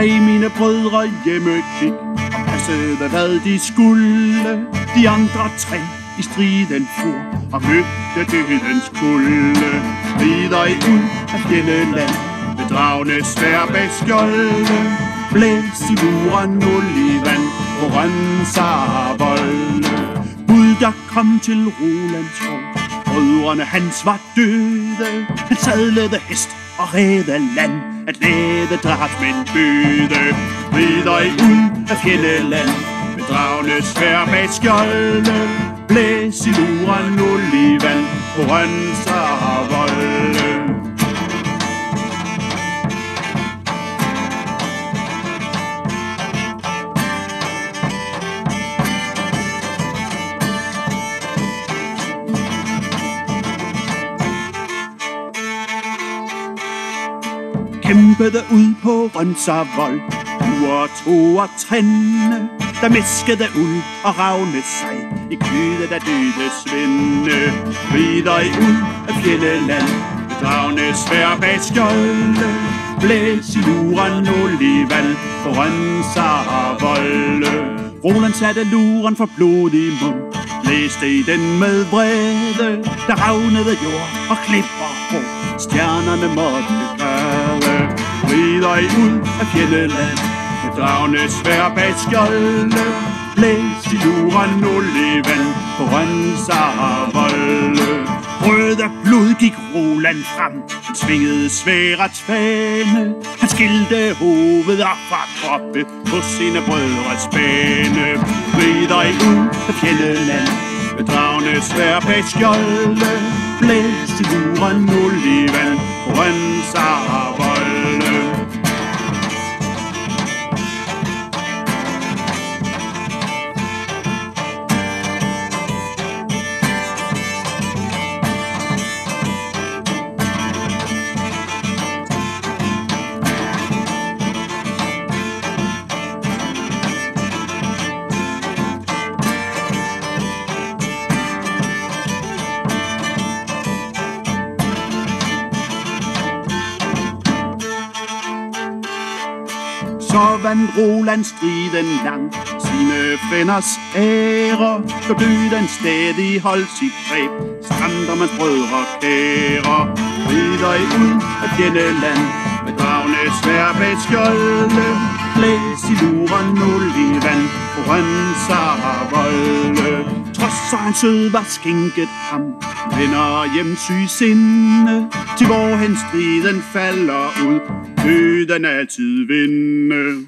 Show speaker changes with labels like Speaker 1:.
Speaker 1: tre mine brødre hjemme gik og passede hvad de skulle. De andre tre i striden for og mødte dødens kulde. Rider i ud af fjeldeland med dragende svær beskjolde. Blæs i muren mul i vand på Rønsarvolde. Bud der kom til Rolands skov. Brødrene hans var døde. Han sadlede hest og redde land. At lede drabsmænd byde Rider i ud af fjeldeland med dragende svær bag skjolde. Blæs i luren nul På rønser og kæmpede ud på Rønsavold Uger, to og trænde Der mæskede ud og ravne sig I kødet af døde svinde Rider i ud af fjeldeland Med dragende svær bag skjolde. Blæs i luren olivand På Rønsavold Roland satte luren for blod i mund Blæste i den med vrede Der ravnede jord og klipper på. Stjernerne måtte græde Rider i ud af fjelleland. Med dragende svær bag skjolde Blæs i luren olivand På Rønsarvolde Røde blod gik Roland frem Han svingede sværets fane Han skilte hovedet op fra kroppe På sine brødres bane Rider i ud af fjelleland Med dragende svær bag skjolde Blæs i luren lige vand, Rønsarvolde Så vandt Roland striden lang. Sine fænders ære Så den stadig holdt sit greb. Strandermands brødre kære Rider i ud af land. Med dragende svær bag skjolde Blæs i luren nul i vand. Forrønser og volde Trods så han sød var skinket ham. Vender hjem syg sinde Til hvorhen striden falder ud. Døden altid vinde.